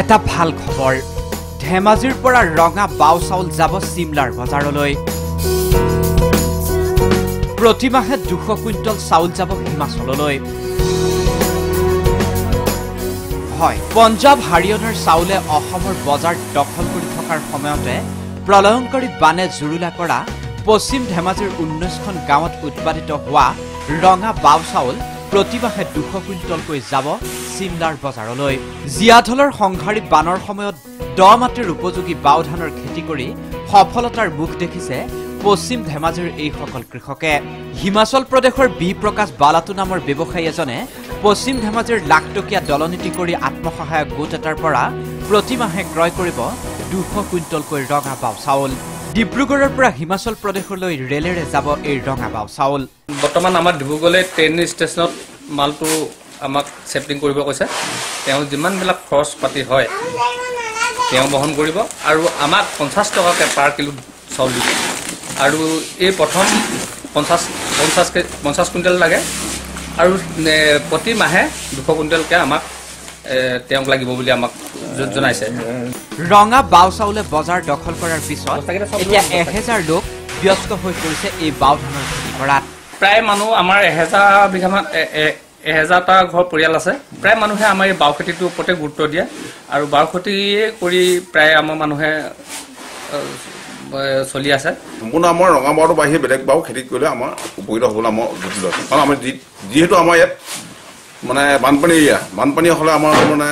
এটা ভাল খবৰ। ধেমাজিৰ পৰা ৰঙা বাও চাউল যাব চিমলাৰ বজাৰলৈ। প্ৰতিমাহে দুশ কুইণ্টল চাউল যাব হিমাচললৈ। হয় পঞ্জাৱ হাৰিয়ানাৰ চাউলে অসমৰ বজাৰ দখল কৰি থকাৰ সময়তে প্ৰলয়ংকাৰী বানে জুৰুলা কৰা পশ্চিম ধেমাজিৰ ঊনৈছখন গাঁৱত উৎপাদিত হোৱা ৰঙা বাও চাউল প্ৰতিমাহে দুশ কুইণ্টলকৈ যাব চিমলাৰ বজাৰলৈ। জীয়াঢলৰ সংহাৰী বানৰ সময়ত দ মাটিৰ উপযোগী বাও ধানৰ খেতি কৰি সফলতাৰ মুখ দেখিছে পশ্চিম ধেমাজিৰ এইসকল কৃষকে। হিমাচল প্ৰদেশৰ বি প্ৰকাশ বালাটু নামৰ ব্যৱসায়ী এজনে পশ্চিম ধেমাজিৰ লাখটকীয়া দলনীতি কৰি আত্মসহায়ক গোট এটাৰ পৰা প্ৰতিমাহে ক্ৰয় কৰিব দুশ কুইণ্টলকৈ ৰঙা বাও চাউল। ডিব্ৰুগড়ৰ পৰা হিমাচল প্ৰদেশলৈ ৰেলেৰে যাব এই ৰঙা বাও চাউল। বৰ্তমান আমাৰ ডিব্ৰুগড়লৈ ট্ৰেইন ষ্টেচনত মালটো আমাক চেফটিং কৰিব কৈছে। তেওঁ যিমানবিলাক খৰচ পাতি হয় তেওঁ বহন কৰিব আৰু আমাক পঞ্চাছ টকাকৈ পাৰ কিলো চাউল দিব। আৰু এই প্ৰথম পঞ্চাছ পঞ্চাছ কে পঞ্চাছ কুইণ্টেল লাগে। আৰু প্ৰতি মাহে দুশ কুইণ্টেলকৈ আমাক তেওঁক লাগিব বুলি আমাক জনাইছে। ৰঙা বাও চাউলে বজাৰ দখল কৰাৰ পিছত এতিয়া এহেজাৰ লোক ব্যস্ত হৈ পৰিছে এই বাও ধানৰ খেতি কৰাত। প্ৰায় মানুহ আমাৰ এহেজাৰ বিঘামান এহেজাৰটা ঘৰ পৰিয়াল আছে। প্ৰায় মানুহে আমাৰ এই বাও খেতিটোৰ ওপৰতে গুৰুত্ব দিয়ে। আৰু বাও খেতিয়ে কৰি প্ৰায় আমাৰ মানুহে চলি আছে। সম্পূৰ্ণ আমাৰ ৰঙামাওটো বাহিৰে বেলেগ বাৰু খেতি কৰিলে আমাৰ উপকৃত হ'বলৈ আমাৰ আছে কাৰণ যিহেতু আমাৰ ইয়াত মানে বানপানী এৰিয়া। বানপানী হ'লে আমাৰ মানে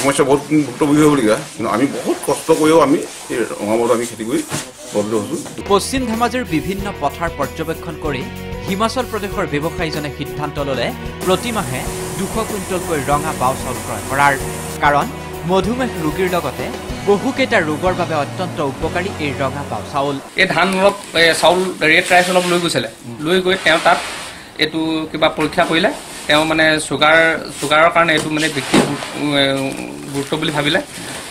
সমস্যা বহুত ভুক্তভোগী হ'বলগীয়া কিন্তু আমি বহুত কষ্ট কৰিও আমি এই ৰঙামাওটো আমি খেতি কৰি উপকৃত হৈছোঁ। পশ্চিম ধেমাজিৰ বিভিন্ন পথাৰ পৰ্যবেক্ষণ কৰি হিমাচল প্ৰদেশৰ ব্যৱসায়ীজনে সিদ্ধান্ত ল'লে প্ৰতিমাহে দুশ কুইণ্টলকৈ ৰঙা বাও চাউল ক্ৰয় কৰাৰ। কাৰণ মধুমেহ ৰোগীৰ লগতে বহুকেইটা ৰোগৰ বাবে অত্যন্ত উপকাৰী এই ৰঙা বাও চাউল। এই ধান অলপ চাউল ৰেড ৰাইচ অলপ লৈ গৈছিলে। লৈ গৈ তেওঁ তাত এইটো কিবা পৰীক্ষা কৰিলে। তেওঁ মানে চুগাৰ চুগাৰৰ কাৰণে এইটো মানে এ, গুৰুত্ব বুলি ভাবিলে।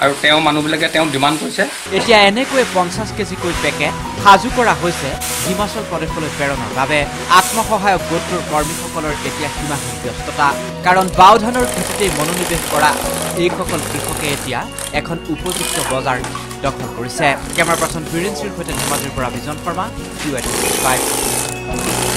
আৰু তেওঁ মানুহবিলাকে তেওঁ ডিমাণ্ড কৰিছে। এতিয়া এনেকৈ পঞ্চাছ কেজিকৈ পেকেট সাজু কৰা হৈছে হিমাচল প্ৰদেশলৈ প্ৰেৰণৰ বাবে। আত্মসহায়ক গোটটোৰ কৰ্মীসকলৰ এতিয়া সীমাহীন ব্যস্ততা। কাৰণ বাও ধানৰ খেতিতেই মনোনিৱেশ কৰা এইসকল কৃষকে এতিয়া এখন উপযুক্ত বজাৰ দখল কৰিছে। কেমেৰা পাৰ্চন বীৰেন শ্ৰীৰ সৈতে ধেমাজিৰ পৰা বিজন শৰ্মা ইউ ফাইভ